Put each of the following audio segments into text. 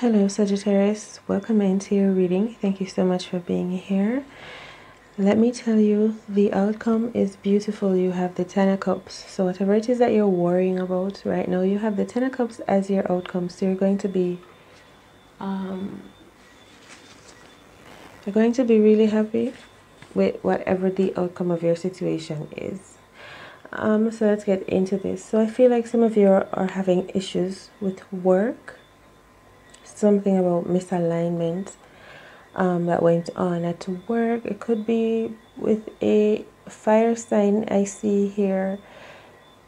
Hello, Sagittarius. Welcome into your reading. Thank you so much for being here. Let me tell you, the outcome is beautiful. You have the Ten of Cups. So, whatever it is that you're worrying about right now, you have the Ten of Cups as your outcome. So, you're going to be, um, you're going to be really happy with whatever the outcome of your situation is. Um, so let's get into this. So I feel like some of you are, are having issues with work something about misalignment um, that went on at work. It could be with a fire sign I see here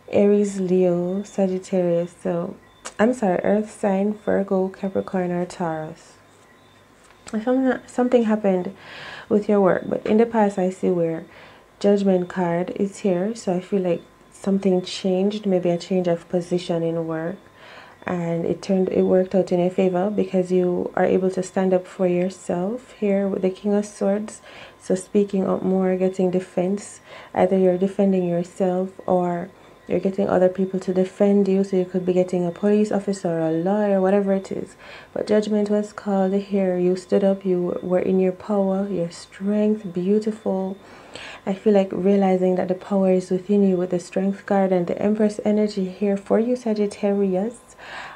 Aries, Leo, Sagittarius. So I'm sorry, Earth sign, Virgo, Capricorn, or Taurus. Something happened with your work, but in the past I see where Judgment card is here. So I feel like something changed, maybe a change of position in work and it turned it worked out in your favor because you are able to stand up for yourself here with the king of swords. So speaking up more getting defense. Either you're defending yourself or you're getting other people to defend you. So you could be getting a police officer or a lawyer whatever it is. But judgment was called here. You stood up. You were in your power your strength beautiful. I feel like realizing that the power is within you with the strength card and the empress energy here for you Sagittarius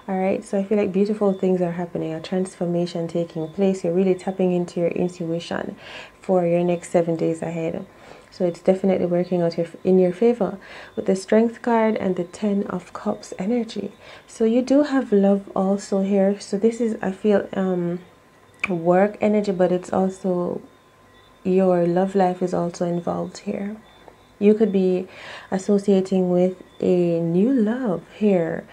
all right so i feel like beautiful things are happening. A transformation taking place. You're really tapping into your intuition for your next seven days ahead. So it's definitely working out in your favor with the strength card and the 10 of cups energy. So you do have love also here. So this is i feel um work energy but it's also your love life is also involved here. You could be associating with a new love here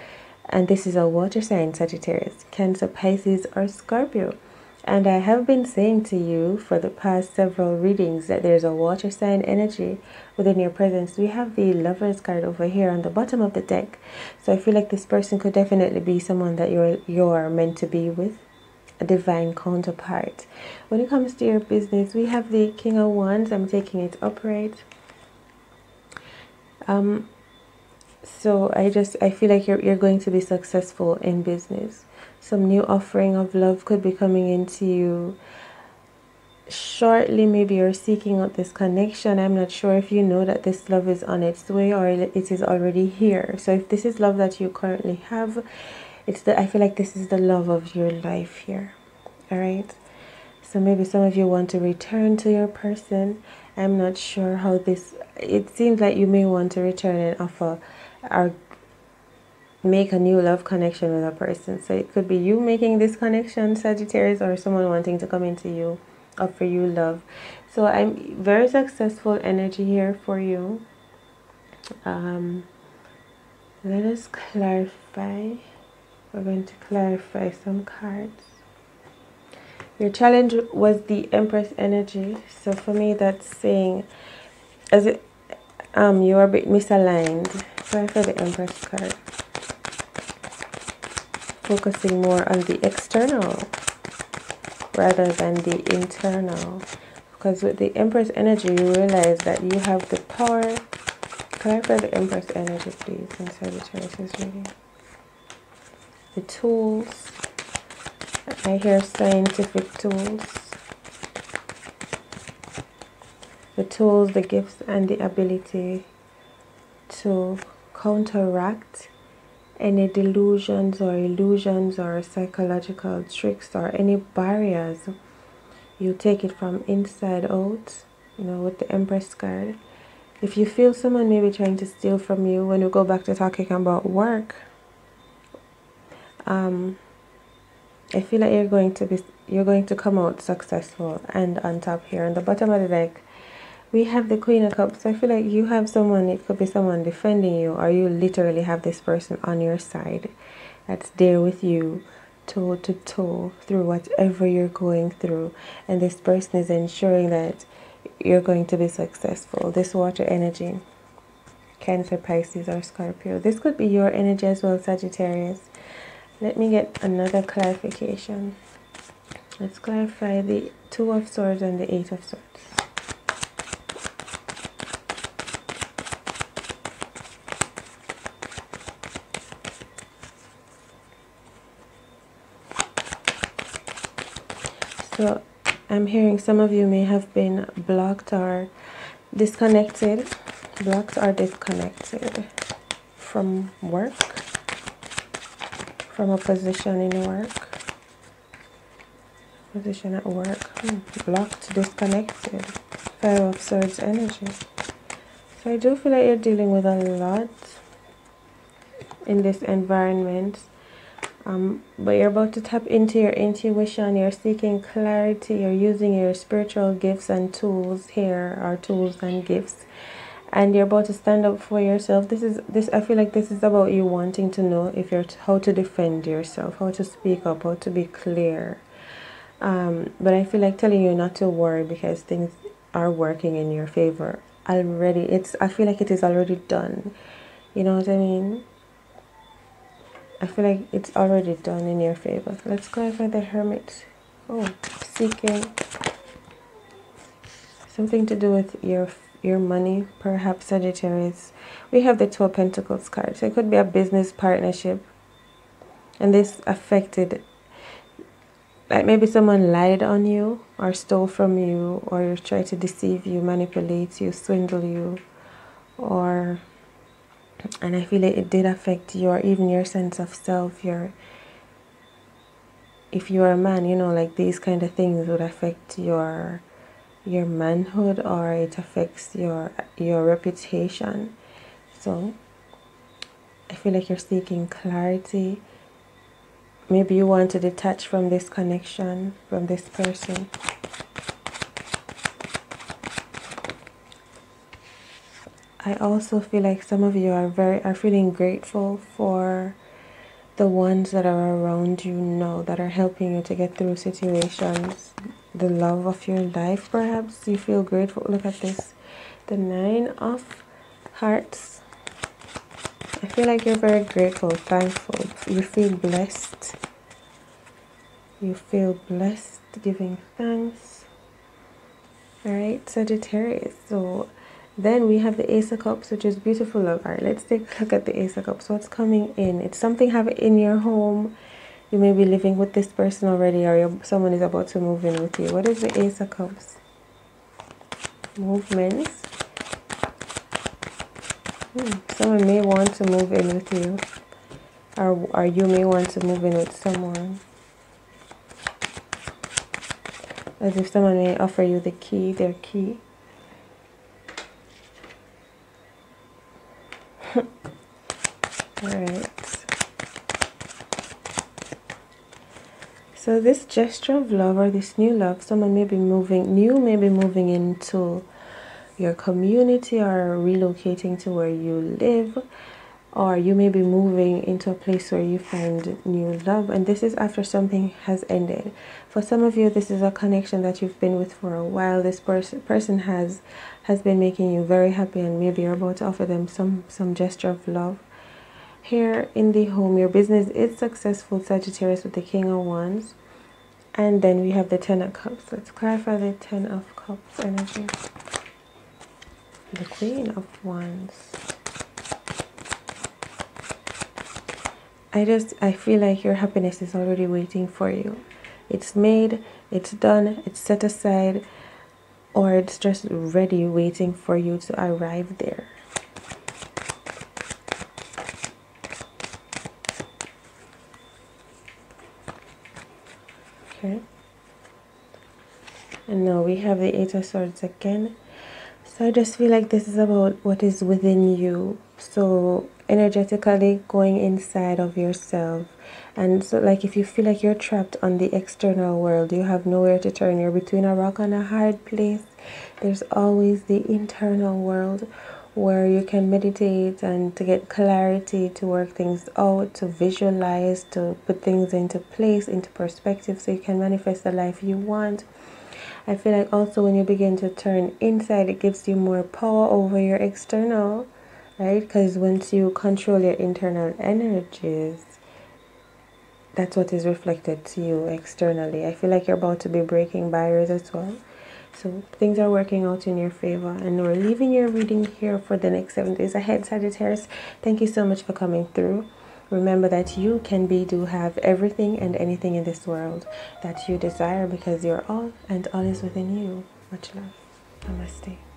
and this is a water sign Sagittarius, Cancer, Pisces, or Scorpio. And I have been saying to you for the past several readings that there's a water sign energy within your presence. We have the Lovers card over here on the bottom of the deck. So I feel like this person could definitely be someone that you're you're meant to be with, a divine counterpart. When it comes to your business, we have the King of Wands. I'm taking it upright. Um, so i just i feel like you're, you're going to be successful in business. Some new offering of love could be coming into you. Shortly maybe you're seeking out this connection. I'm not sure if you know that this love is on its way or it is already here. So if this is love that you currently have it's the i feel like this is the love of your life here. All right so maybe some of you want to return to your person. I'm not sure how this it seems like you may want to return and offer or make a new love connection with a person. So it could be you making this connection, Sagittarius, or someone wanting to come into you, offer you love. So I'm very successful energy here for you. Um, let us clarify. We're going to clarify some cards. Your challenge was the Empress energy. So for me, that's saying, as it, um, you are a bit misaligned try for the Empress card. Focusing more on the external rather than the internal. Because with the Empress energy, you realize that you have the power. I for the Empress energy, please, in Sagittarius reading? The tools. I hear scientific tools. The tools, the gifts, and the ability to counteract any delusions or illusions or psychological tricks or any barriers. You take it from inside out, you know, with the Empress card. If you feel someone may be trying to steal from you, when you go back to talking about work, um, I feel like you're going to be, you're going to come out successful and on top here. On the bottom of the deck, we have the queen of cups. I feel like you have someone it could be someone defending you. Or you literally have this person on your side that's there with you toe to toe through whatever you're going through? And this person is ensuring that you're going to be successful. This water energy cancer pisces or scorpio. This could be your energy as well sagittarius. Let me get another clarification. Let's clarify the two of swords and the eight of swords So I'm hearing some of you may have been blocked or disconnected, blocked or disconnected from work, from a position in work. Position at work. Hmm. blocked disconnected. Five of swords energy. So i do feel like you're dealing with a lot in this environment um, but you're about to tap into your intuition you're seeking clarity you're using your spiritual gifts and tools here are tools and gifts and you're about to stand up for yourself this is this i feel like this is about you wanting to know if you're how to defend yourself how to speak up how to be clear um, but I feel like telling you not to worry because things are working in your favor already. It's I feel like it is already done. You know what I mean? I feel like it's already done in your favor. Let's clarify the hermit. Oh, seeking something to do with your your money, perhaps Sagittarius. We have the Two of Pentacles card, so it could be a business partnership, and this affected like maybe someone lied on you or stole from you or tried to deceive you manipulate you swindle you or and i feel like it did affect your even your sense of self your if you're a man you know like these kind of things would affect your your manhood or it affects your your reputation so i feel like you're seeking clarity Maybe you want to detach from this connection, from this person. I also feel like some of you are very are feeling grateful for the ones that are around you now that are helping you to get through situations. The love of your life, perhaps you feel grateful. Look at this, the nine of hearts. I feel like you're very grateful, thankful. You feel blessed. You feel blessed, giving thanks. Alright, Sagittarius. So then we have the Ace of Cups, which is beautiful love. Alright, let's take a look at the Ace of Cups. What's coming in? It's something have in your home. You may be living with this person already, or someone is about to move in with you. What is the Ace of Cups? Movements Hmm, someone may want to move in with you, or, or you may want to move in with someone. As if someone may offer you the key, their key. Alright. So this gesture of love or this new love, someone may be moving, new may be moving into your community or relocating to where you live or you may be moving into a place where you find new love. And this is after something has ended. For some of you this is a connection that you've been with for a while. This person person has has been making you very happy and maybe you're about to offer them some some gesture of love. Here in the home your business is successful. Sagittarius with the king of wands. And then we have the ten of cups. Let's clarify the ten of cups energy. The Queen of Wands. I just, I feel like your happiness is already waiting for you. It's made, it's done, it's set aside, or it's just ready waiting for you to arrive there. Okay. And now we have the Eight of Swords again. So I just feel like this is about what is within you. So energetically going inside of yourself. And so like if you feel like you're trapped on the external world, you have nowhere to turn, you're between a rock and a hard place, there's always the internal world where you can meditate and to get clarity, to work things out, to visualize, to put things into place, into perspective so you can manifest the life you want. I feel like also when you begin to turn inside, it gives you more power over your external, right? Because once you control your internal energies, that's what is reflected to you externally. I feel like you're about to be breaking barriers as well. So things are working out in your favor. And we're leaving your reading here for the next seven days ahead, Sagittarius. Thank you so much for coming through. Remember that you can be, do, have everything and anything in this world that you desire because you're all and all is within you. Much love. Namaste.